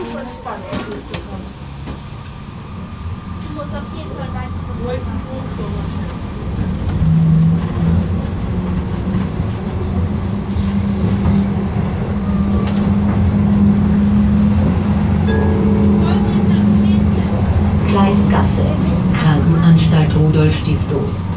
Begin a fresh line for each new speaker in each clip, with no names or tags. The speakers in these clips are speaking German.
super spannend durchzukommen.
Du musst auf jeden Fall deinen
Wollten hoch so manchmal.
Gleisgasse, Krankenanstalt Rudolf Stiftung.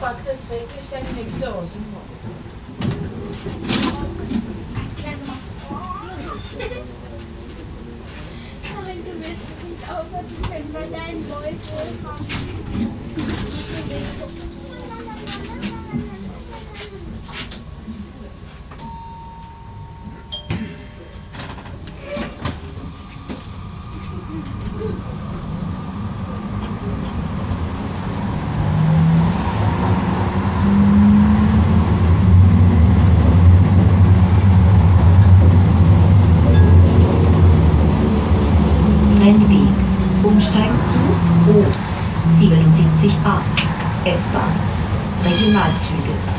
Packe das weg, stelle die nächste Hose.
Nein, du willst nicht aufhören können, weil dein Beutel kommt.
Rennweg. Umsteigen zu O 77a. S-Bahn. Regionalzüge.